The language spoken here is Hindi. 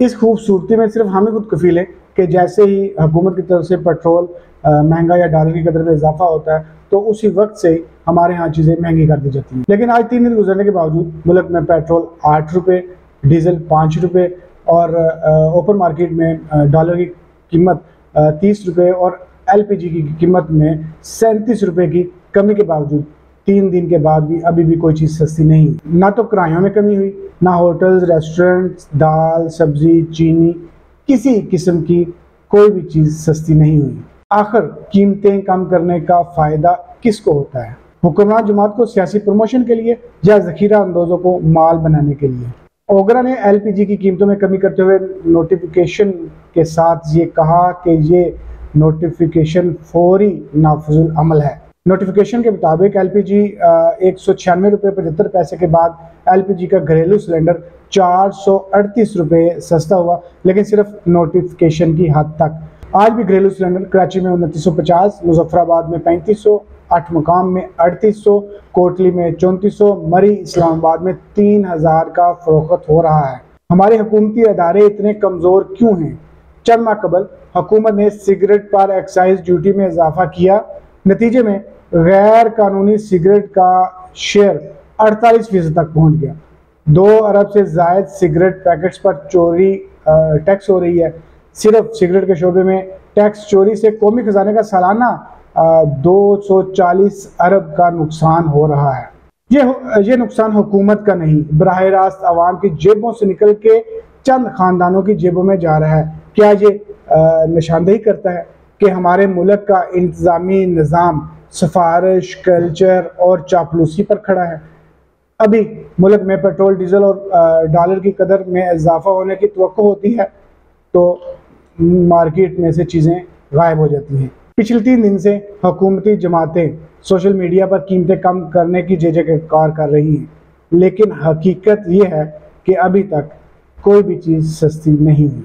इस खूबसूरती में सिर्फ़ हमें खुद कफील है कि जैसे ही हुकूमत की तरफ़ से पेट्रोल महँगा या डॉलर की कदर में इजाफा होता है तो उसी वक्त से हमारे यहाँ चीज़ें महँगी कर दी जाती हैं। लेकिन आज तीन दिन गुजरने के बावजूद मुल्क में पेट्रोल आठ रुपये डीजल पाँच रुपये और ओपन मार्केट में डॉलर की कीमत तीस रुपये और एलपीजी की कीमत में सैंतीस रुपये की कमी के बावजूद तीन दिन के बाद भी अभी भी कोई चीज़ सस्ती नहीं। ना तो किरायों में कमी हुई, ना होटल्स, रेस्टोरेंट्स, दाल, सब्ज़ी, चीनी, किसी किस्म की कोई भी चीज़ सस्ती नहीं हुई। आखिर कीमतें कम करने का फ़ायदा किसको होता है? हुक्मरान जमात को सियासी प्रमोशन के लिए या जखीरा अंदोजों को माल बनाने के लिए? ओगरा ने एलपीजी की कीमतों में कमी करते हुए नोटिफिकेशन के साथ ये कहा कि ये नोटिफिकेशन फौरी नाफजुल अमल है। नोटिफिकेशन के मुताबिक एलपीजी एक सौ छियानवे रुपये पचहत्तर पैसे के बाद एलपीजी का घरेलू सिलेंडर चार सौ अड़तीस रुपये सस्ता हुआ, लेकिन सिर्फ़ नोटिफिकेशन की हद तक। आज भी घरेलू सिलेंडर कराची में उनतीस सौ पचास, मुजफ्फराबाद में पैंतीस सौ अठ मकाम में अड़तीस सौ, कोटली में चौंतीस सौ, मरी इस्लामाबाद में तीन हज़ार का फरोख्त हो रहा है। हमारे हुकूमती अदारे इतने कमज़ोर क्यों हैं? चंद माह कबल हुकूमत ने सिगरेट पर एक्साइज ड्यूटी में इजाफा किया नतीजे में गैर कानूनी सिगरेट का शेयर अड़तालीस फ़ीसद तक पहुँच गया। दो अरब से जायद सिगरेट पैकेट्स पर चोरी टैक्स हो रही है। सिर्फ़ सिगरेट के शोबे में टैक्स चोरी से कौमी खजाने का सालाना दो सौ चालीस अरब का नुकसान हो रहा है। ये ये नुकसान हुकूमत का नहीं, बरह रास्त आवाम की जेबों से निकल के चंद खानदानों की जेबों में जा रहा है। क्या ये निशानदेही करता है? कि हमारे मुल्क का इंतज़ामी निज़ाम, सफारिश, कल्चर और चापलूसी पर खड़ा है। अभी मुल्क में पेट्रोल, डीजल और डॉलर की कदर में इजाफा होने की तो होती है तो मार्केट में से चीज़ें गायब हो जाती हैं। पिछले तीन दिन से हकूमती जमातें सोशल मीडिया पर कीमतें कम करने की जे कार कर रही हैं। लेकिन हकीकत यह है कि अभी तक कोई भी चीज़ सस्ती नहीं हुई